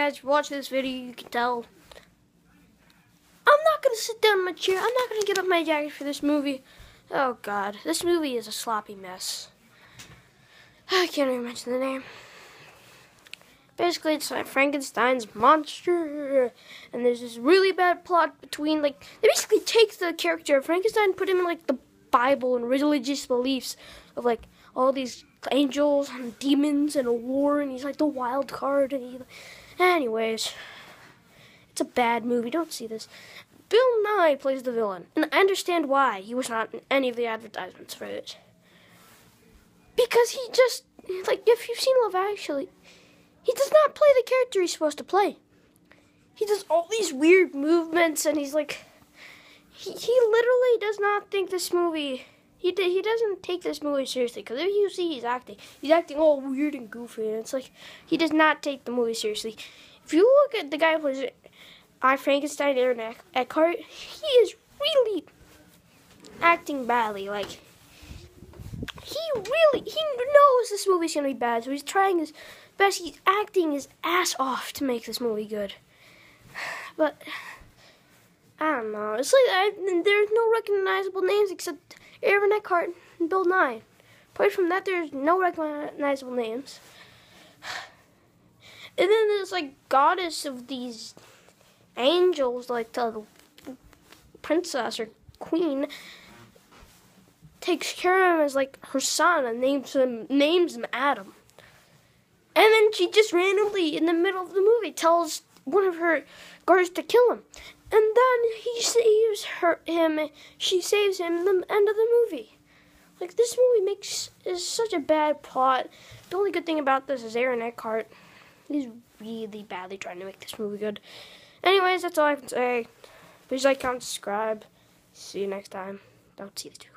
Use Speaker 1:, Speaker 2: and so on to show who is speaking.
Speaker 1: guys, watch this video, you can tell. I'm not gonna sit down in my chair. I'm not gonna get up my jacket for this movie. Oh God, this movie is a sloppy mess. I can't even mention the name. Basically, it's like Frankenstein's monster, and there's this really bad plot between like they basically take the character of Frankenstein, put him in like the Bible and religious beliefs of like all these angels and demons and a war, and he's like the wild card. And he, anyways, it's a bad movie. Don't see this. Bill Nighy plays the villain, and I understand why he was not in any of the advertisements for it. Because he just like if you've seen Love Actually, he does not play the character he's supposed to play. He does all these weird movements, and he's like, he, he literally does not think this movie he he doesn't take this movie seriously because if you see he's acting, he's acting all weird and goofy, and it's like he does not take the movie seriously. If you look at the guy who plays I Frankenstein, Aaron Eckhart, he is really acting badly. Like he really he knows this movie's gonna be bad, so he's trying his best. He's acting his ass off to make this movie good, but. I don't know. It's like I, there's no recognizable names except Aaron Eckhart and Bill Nighy. Apart from that, there's no recognizable names. And then there's like goddess of these angels, like the princess or queen, takes care of him as like her son and names him names him Adam. And then she just randomly in the middle of the movie tells one of her guards to kill him. And then he saves her him. She saves him the end of the movie. Like this movie makes is such a bad plot. The only good thing about this is Aaron Eckhart. He's really badly trying to make this movie good. Anyways, that's all I can say. Please like, comment, subscribe. See you next time. Don't see the two.